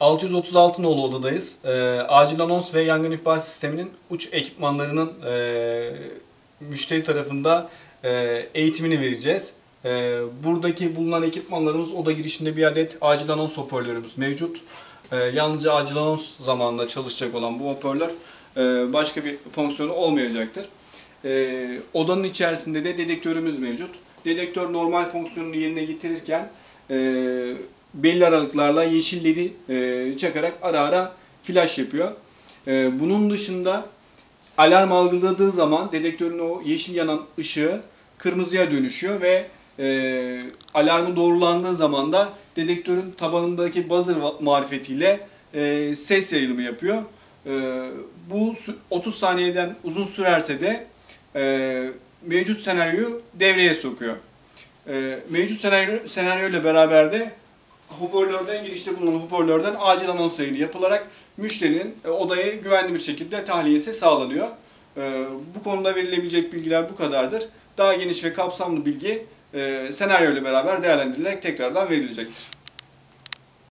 636 nolu odadayız. Ee, acil anons ve yangın ihbar sisteminin uç ekipmanlarının e, müşteri tarafında e, eğitimini vereceğiz. E, buradaki bulunan ekipmanlarımız oda girişinde bir adet acil anons hoparlörümüz mevcut. E, yalnızca acil anons zamanında çalışacak olan bu hoparlör e, başka bir fonksiyonu olmayacaktır. E, odanın içerisinde de dedektörümüz mevcut. Dedektör normal fonksiyonunu yerine getirirken e, belli aralıklarla yeşil e, çakarak ara ara flash yapıyor. E, bunun dışında alarm algıladığı zaman dedektörün o yeşil yanan ışığı kırmızıya dönüşüyor ve e, alarmın doğrulandığı zaman da dedektörün tabanındaki buzzer marifetiyle e, ses yayılımı yapıyor. Bu sü- 30 saniyeden uzun sürerse de mevcut senaryoyu devreye sokuyor. Mevcut senaryo, senaryo ile beraber de hoparlörden girişte bulunan hoparlörden acil anons yayını yapılarak müşterinin e, odaya güvenli bir şekilde tahliyesi sağlanıyor. E, bu konuda verilebilecek bilgiler bu kadardır. Daha geniş ve kapsamlı bilgi e, senaryo ile beraber değerlendirilerek tekrardan verilecektir.